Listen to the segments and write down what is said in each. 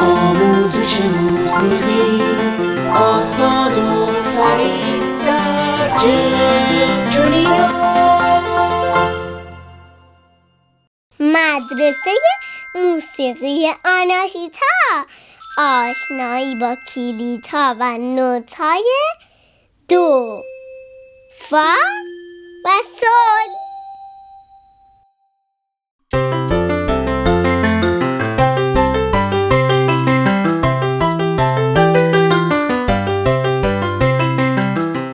آموزش موسیقی آسان و سریع در مدرسه موسیقی آناهیتا آشنایی با کلیدها و نوتای دو فا و سل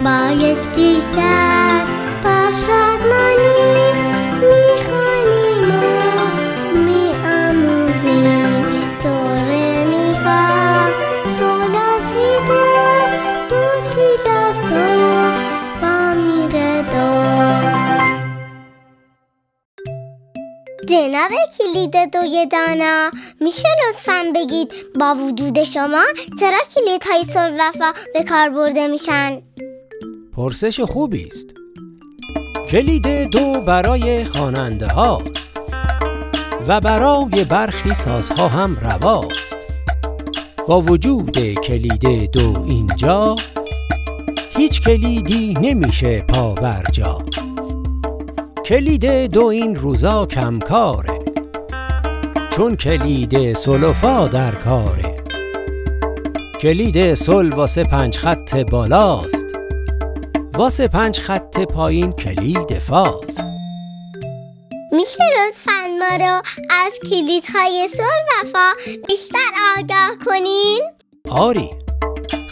با یکدیگر دو جناب کلید دوی دانا میشه لطفا بگید با وجود شما چرا کلید های سل و فا به کار برده میشن؟ پرسش خوبی است. کلید دو برای خواننده هاست و برای برخی سازها هم رواست. با وجود کلید دو اینجا هیچ کلیدی نمیشه پا بر جا. کلید دو این روزا کم کاره چون کلید سل و فا در کاره. کلید سل واسه پنج خط بالاست. واسه پنج خط پایین کلید فاست. میشه لطفا ما رو از کلیدهای سل و فا بیشتر آگاه کنین؟ آری.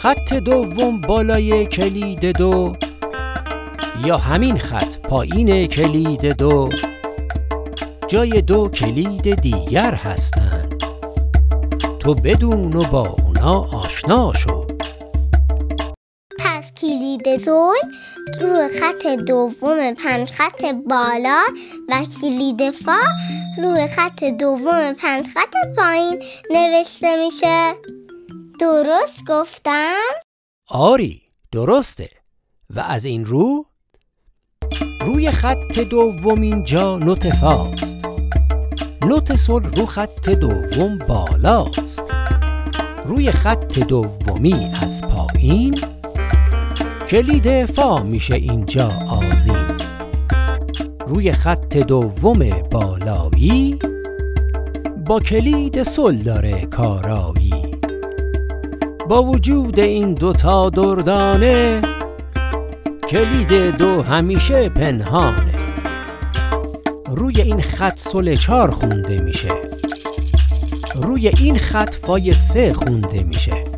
خط دوم بالای کلید دو یا همین خط پایین کلید دو. جای دو کلید دیگر هستند تو بدون و با اونا آشنا شو. سل روی خط دوم پنج خط بالا و کلید فا روی خط دوم پنج خط پایین نوشته میشه. درست گفتم؟ آری درسته. و از این رو؟ روی خط دوم اینجا نوت فاست. نوت سل رو خط دوم بالاست. روی خط دومی از پایین کلید فا میشه اینجا آزین. روی خط دوم بالایی با کلید سل داره کارایی. با وجود این دوتا دردانه کلید دو همیشه پنهانه. روی این خط سل چار خونده میشه. روی این خط فای سه خونده میشه.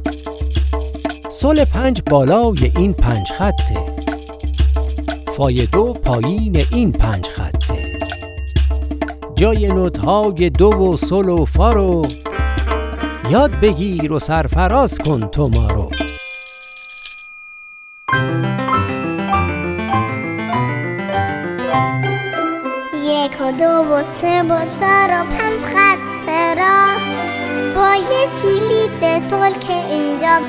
سل پنج بالای این پنج خطه. فای دو پایین این پنج خطه. جای نوتهای دو و سل و فا رو یاد بگیر و سرفراز کن تو ما رو. یک و دو و سه و چهار و پنج خط راست با یک کلید سل که اینجا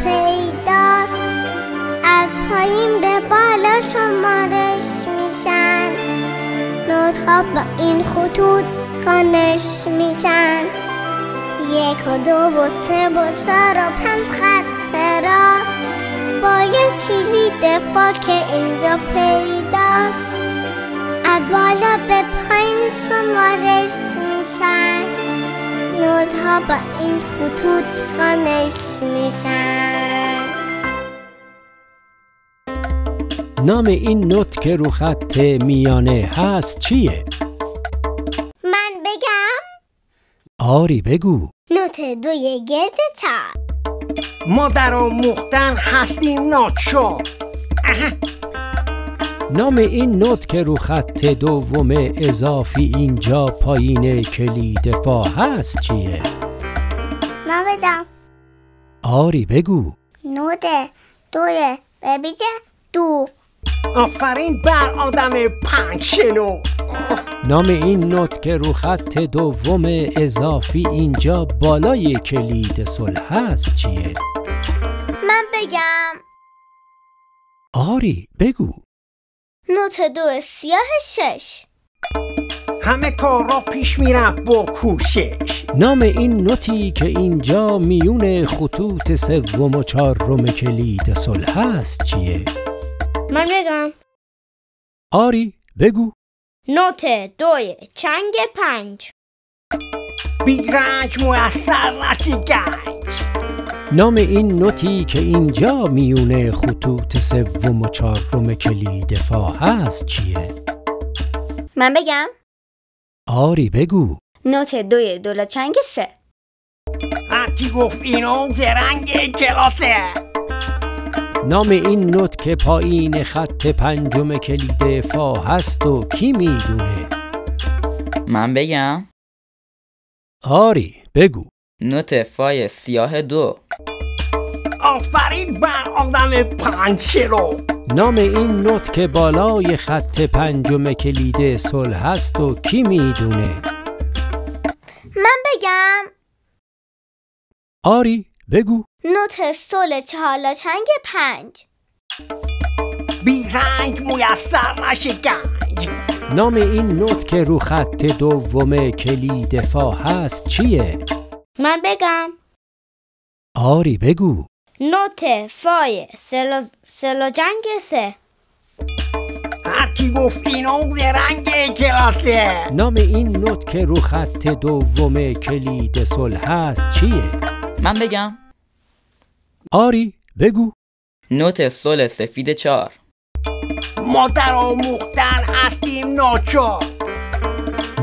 از پایین به بالا شمارش میشن. نوت ها با این خطوط خانش میشن. یک و دو و سه و چهار و پنج خط راست با یک کلید که اینجا پیداست. از بالا به پایین شمارش میشن. نوت ها با این خطوط خانش میشن. نام این نوت که رو خط میانه هست چیه؟ من بگم. آری بگو. نوت دوی گرد چپ ما در آموختن هستیم ناچو. نام این نوت که رو خط دوم اضافی اینجا پایین کلید فا هست چیه؟ من بدم آری بگو. نوت دوی ببیجه دو. آفرین بر آدم پنجشنو. نام این نوت که رو خط دوم اضافی اینجا بالای کلید سل هست چیه؟ من بگم. آری بگو. نوت دو سیاه شش. همه کار را پیش می‌رفت با کوشش. نام این نوتی که اینجا میون خطوط سوم و چهارم کلید صلح است چیه؟ من بگم. آری بگو. نوت دوی چنگ پنج. بیرنج نشی گنج. نام این نوتی که اینجا میون خطوط سوم و چهارم کلید فا هست چیه؟ من بگم. آری بگو. نوت دوی دولا چنگ سه. هرکی گفت اینو زرنگ کلاسه. نام این نوت که پایین خط پنجم کلید فا هست و کی می‌دونه؟ من بگم. آری بگو. نوت فای سیاه دو. آفرین بر آدم پنچلو نام این نوت که بالای خط پنجم کلید صلح هست و کی می‌دونه؟ من بگم. آری بگو. نوت سول چهارلا چنگ پنج. بیرنگ میسر نشی گنج. نام این نوت که رو خط دوم کلید فا هست چیه؟ من بگم. آری بگو. نوت فای سلو, سلو جنگ سه. هرکی گفت اینو زرنگ کلاسه نام این نوت که رو خط دوم کلید صلح هست چیه؟ من بگم. آری بگو. نوت سل سفید چهار مادر آموختن هستیم ناچار.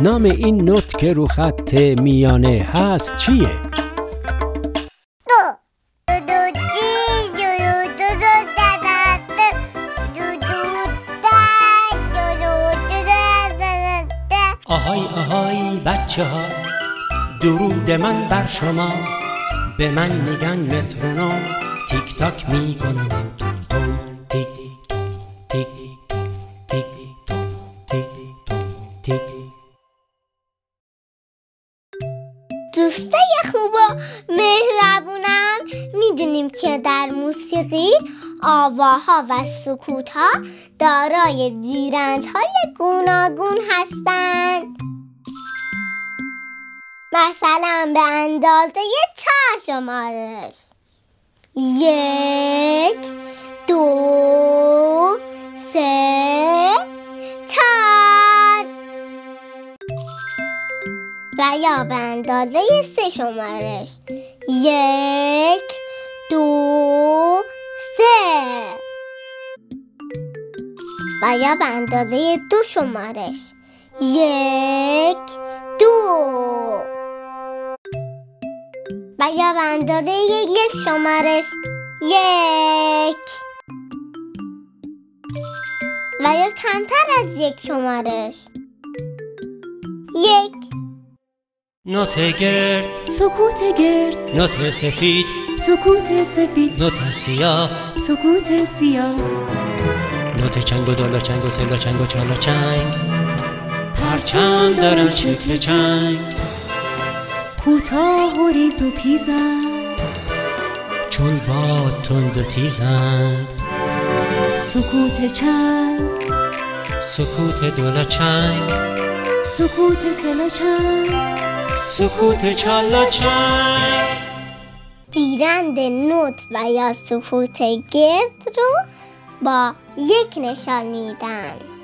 نام این نوت که رو خط میانه هست چیه؟ آهای آهای بچه ها درود من بر شما. به من میگن مترونوم. تیک تاک می‌کنم تون تون تیک تون تیک تون تیک تون تیک تون تیک دوستای خوب و مهربونم می‌دونیم که در موسیقی آواها و سکوتها دارای دیرندهای گوناگون هستند مثلا به اندازه چهار شمارش. یک دو سه چهار. و یا به اندازه سه شمارش. یک دو سه. و یا به اندازه دو شمارش. یک دو. و یا به اندازه یک شمارش. یک. و یا کمتر از یک شمارش. یک. نوت گرد. سکوت گرد. نوت سفید. سکوت سفید. نوت سیاه. سکوت سیاه. نوت چنگ و دولا چنگ و سلا چنگ و چالا چنگ. پرچم دارن شکل چنگ. کوتاه و ریز و پیزن چون با تند و تیزن سکوت چنگ. سکوت دولا چنگ. سکوت سلا چنگ. سکوت چالا چنگ. گیرند نوت و یا سکوت گرد رو با یک نشان میدن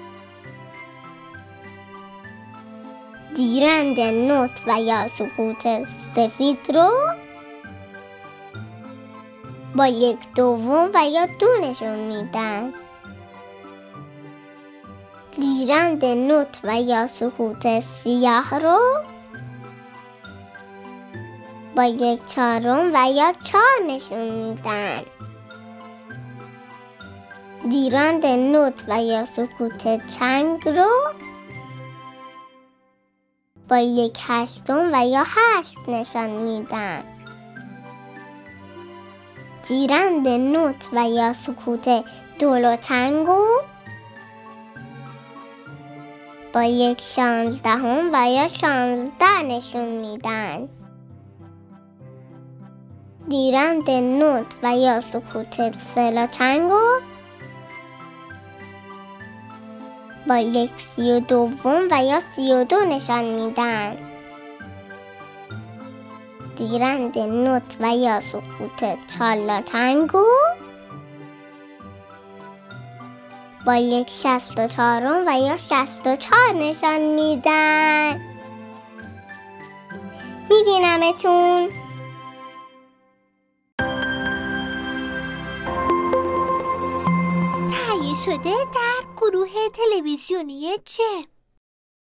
گیرند نوت و یا سکوت سفید رو با یک دوم و یا دو نشون میدن. گیرند نوت و یا سکوت سیاه رو با یک چهارم و یا چهار نشون میدن. گیرند نوت و یا سکوت چنگ رو با یک هشتم و یا هشت نشان میدن. گیرند نوت و یا سکوت دول و تنگو با یک شانزدهم و یا شانزده نشون میدن. گیرند نوت و یا سکوت سلا با یک سی و دوم و یا سی و دو نشان میدن. گیرند نوت و یا سکوت چالا تنگو با یک شست و چهارم و یا شست و چهار نشان میدن. میبینمتون. شده در گروه تلویزیونی چه؟